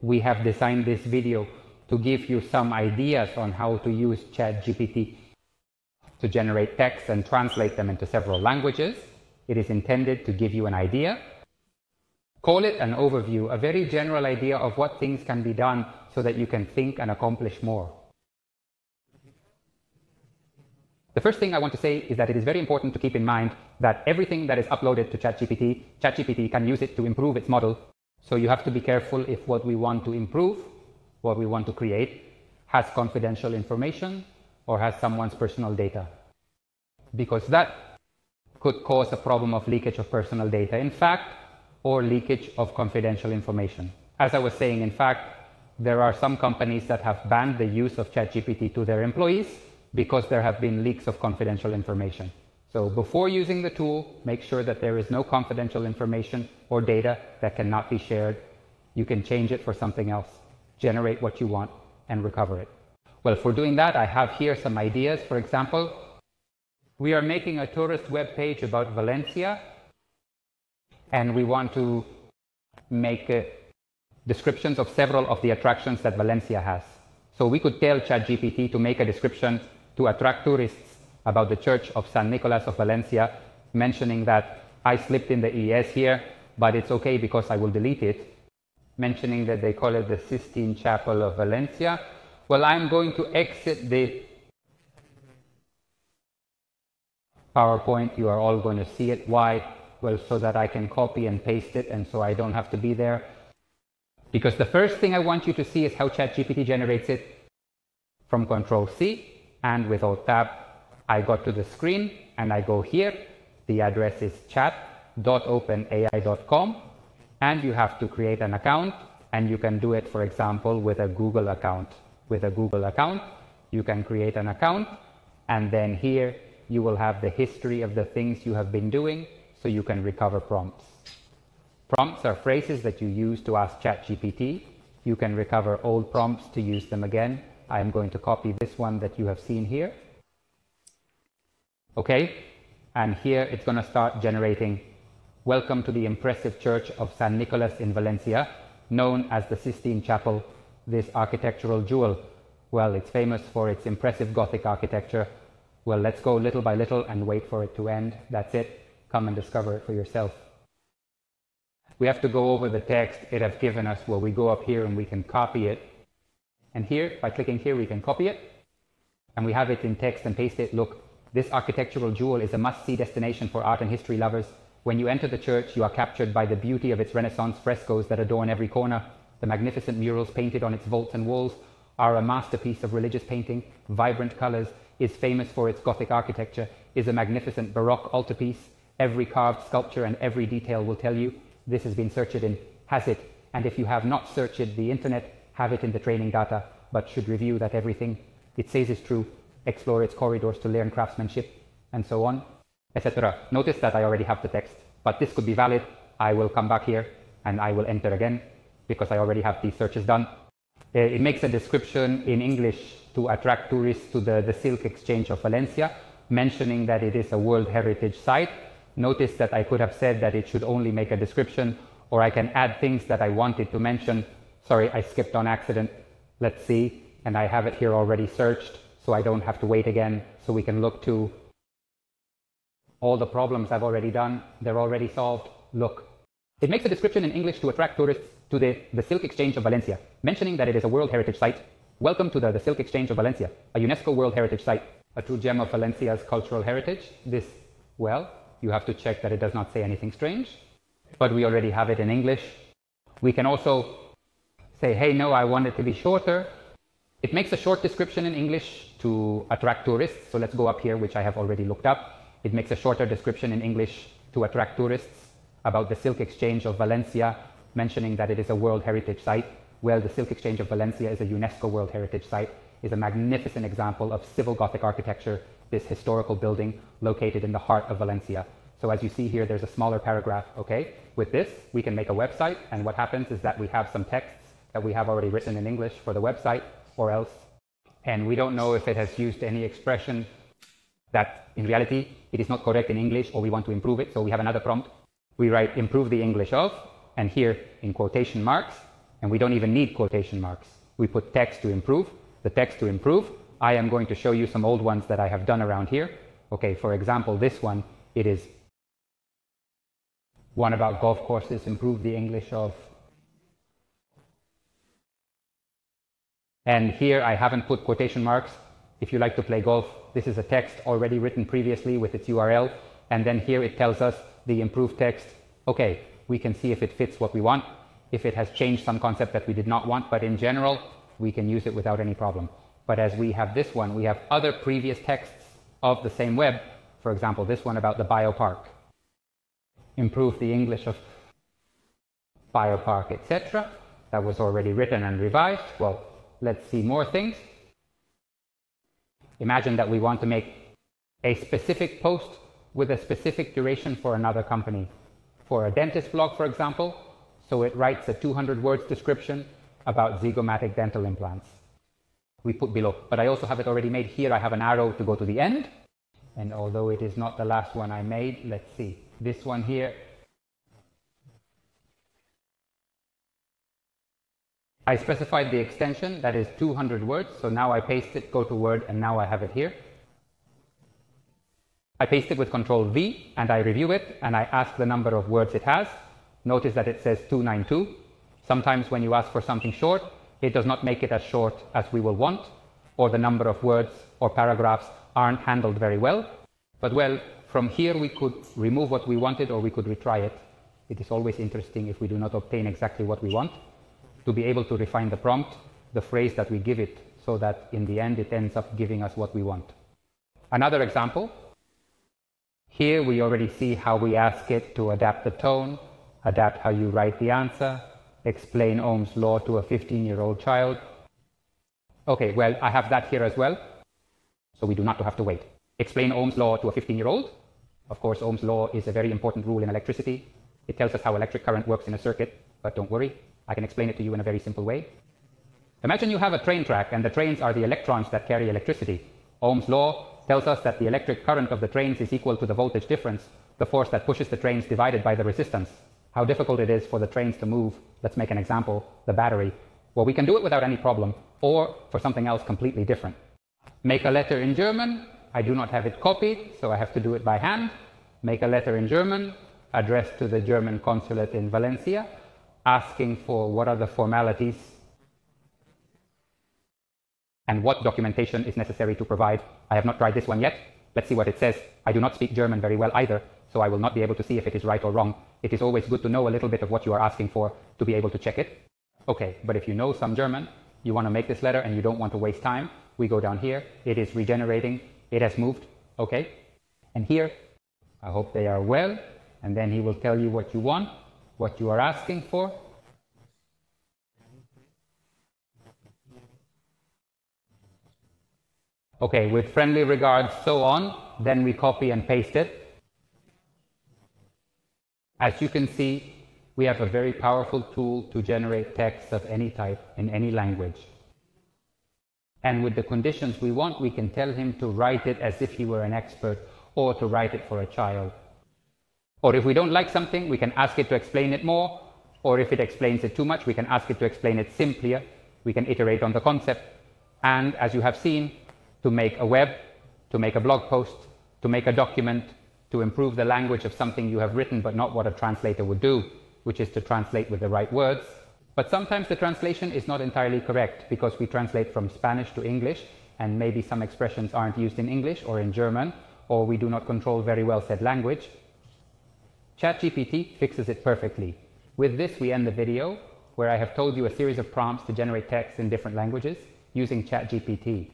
we have designed this video to give you some ideas on how to use ChatGPT to generate text and translate them into several languages. It is intended to give you an idea. Call it an overview, a very general idea of what things can be done so that you can think and accomplish more. The first thing I want to say is that it is very important to keep in mind that everything that is uploaded to ChatGPT, ChatGPT can use it to improve its model. So you have to be careful if what we want to improve, what we want to create, has confidential information or has someone's personal data. Because that could cause a problem of leakage of personal data, in fact, or leakage of confidential information. As I was saying, in fact, there are some companies that have banned the use of ChatGPT to their employees because there have been leaks of confidential information. So before using the tool, make sure that there is no confidential information or data that cannot be shared. You can change it for something else, generate what you want, and recover it. Well, for doing that, I have here some ideas. For example, we are making a tourist web page about Valencia, and we want to make uh, descriptions of several of the attractions that Valencia has. So we could tell ChatGPT to make a description to attract tourists about the Church of San Nicolas of Valencia, mentioning that I slipped in the ES here, but it's okay because I will delete it, mentioning that they call it the Sistine Chapel of Valencia. Well, I'm going to exit the PowerPoint. You are all going to see it. Why? Well, so that I can copy and paste it and so I don't have to be there. Because the first thing I want you to see is how ChatGPT generates it from Control C and with Alt Tab, I got to the screen and I go here. The address is chat.openai.com and you have to create an account and you can do it, for example, with a Google account. With a Google account, you can create an account and then here you will have the history of the things you have been doing so you can recover prompts. Prompts are phrases that you use to ask ChatGPT. You can recover old prompts to use them again I am going to copy this one that you have seen here. Okay, and here it's going to start generating Welcome to the impressive church of San Nicolas in Valencia, known as the Sistine Chapel, this architectural jewel. Well, it's famous for its impressive Gothic architecture. Well, let's go little by little and wait for it to end. That's it. Come and discover it for yourself. We have to go over the text it has given us. Well, we go up here and we can copy it and here, by clicking here, we can copy it. And we have it in text and paste it. Look, this architectural jewel is a must-see destination for art and history lovers. When you enter the church, you are captured by the beauty of its Renaissance frescoes that adorn every corner. The magnificent murals painted on its vaults and walls are a masterpiece of religious painting. Vibrant colors, is famous for its Gothic architecture, is a magnificent Baroque altarpiece. Every carved sculpture and every detail will tell you this has been searched in, has it? And if you have not searched the internet, have it in the training data, but should review that everything it says is true, explore its corridors to learn craftsmanship, and so on, etc. Notice that I already have the text, but this could be valid. I will come back here and I will enter again because I already have these searches done. Uh, it makes a description in English to attract tourists to the, the Silk Exchange of Valencia, mentioning that it is a World Heritage Site. Notice that I could have said that it should only make a description, or I can add things that I wanted to mention Sorry, I skipped on accident. Let's see. And I have it here already searched, so I don't have to wait again. So we can look to all the problems I've already done. They're already solved. Look. It makes a description in English to attract tourists to the, the Silk Exchange of Valencia, mentioning that it is a World Heritage Site. Welcome to the, the Silk Exchange of Valencia, a UNESCO World Heritage Site, a true gem of Valencia's cultural heritage. This, well, you have to check that it does not say anything strange, but we already have it in English. We can also say, hey, no, I want it to be shorter. It makes a short description in English to attract tourists. So let's go up here, which I have already looked up. It makes a shorter description in English to attract tourists about the Silk Exchange of Valencia, mentioning that it is a World Heritage Site. Well, the Silk Exchange of Valencia is a UNESCO World Heritage Site, is a magnificent example of civil Gothic architecture, this historical building located in the heart of Valencia. So as you see here, there's a smaller paragraph, okay? With this, we can make a website, and what happens is that we have some texts that we have already written in English for the website or else. And we don't know if it has used any expression that in reality it is not correct in English or we want to improve it. So we have another prompt. We write improve the English of, and here in quotation marks, And we don't even need quotation marks. We put text to improve, the text to improve. I am going to show you some old ones that I have done around here. Okay, for example, this one, it is one about golf courses, improve the English of. And here I haven't put quotation marks. If you like to play golf, this is a text already written previously with its URL. And then here it tells us the improved text. Okay, we can see if it fits what we want, if it has changed some concept that we did not want, but in general, we can use it without any problem. But as we have this one, we have other previous texts of the same web. For example, this one about the biopark. Improve the English of biopark, etc. That was already written and revised. Well, let's see more things. Imagine that we want to make a specific post with a specific duration for another company. For a dentist blog, for example, so it writes a 200 words description about zygomatic dental implants. We put below, but I also have it already made here. I have an arrow to go to the end. And although it is not the last one I made, let's see. This one here. I specified the extension, that is 200 words. So now I paste it, go to Word, and now I have it here. I paste it with Control V, and I review it, and I ask the number of words it has. Notice that it says 292. Sometimes when you ask for something short, it does not make it as short as we will want, or the number of words or paragraphs aren't handled very well. But well, from here we could remove what we wanted or we could retry it. It is always interesting if we do not obtain exactly what we want, to be able to refine the prompt, the phrase that we give it, so that in the end it ends up giving us what we want. Another example. Here we already see how we ask it to adapt the tone, adapt how you write the answer, explain Ohm's law to a 15-year-old child. Okay, well, I have that here as well, so we do not have to wait. Explain Ohm's law to a 15-year-old. Of course, Ohm's law is a very important rule in electricity. It tells us how electric current works in a circuit, but don't worry, I can explain it to you in a very simple way. Imagine you have a train track and the trains are the electrons that carry electricity. Ohm's law tells us that the electric current of the trains is equal to the voltage difference, the force that pushes the trains divided by the resistance how difficult it is for the trains to move. Let's make an example, the battery. Well, we can do it without any problem, or for something else completely different. Make a letter in German. I do not have it copied, so I have to do it by hand. Make a letter in German, addressed to the German consulate in Valencia, asking for what are the formalities and what documentation is necessary to provide. I have not tried this one yet. Let's see what it says. I do not speak German very well either, so I will not be able to see if it is right or wrong. It is always good to know a little bit of what you are asking for to be able to check it. Okay, but if you know some German, you want to make this letter and you don't want to waste time, we go down here. It is regenerating. It has moved. Okay. And here, I hope they are well. And then he will tell you what you want, what you are asking for. Okay, with friendly regards, so on. Then we copy and paste it. As you can see, we have a very powerful tool to generate text of any type in any language. And with the conditions we want, we can tell him to write it as if he were an expert or to write it for a child. Or if we don't like something, we can ask it to explain it more. Or if it explains it too much, we can ask it to explain it simpler. We can iterate on the concept. And as you have seen, to make a web, to make a blog post, to make a document, to improve the language of something you have written but not what a translator would do, which is to translate with the right words. But sometimes the translation is not entirely correct because we translate from Spanish to English and maybe some expressions aren't used in English or in German or we do not control very well said language. ChatGPT fixes it perfectly. With this we end the video where I have told you a series of prompts to generate text in different languages using ChatGPT.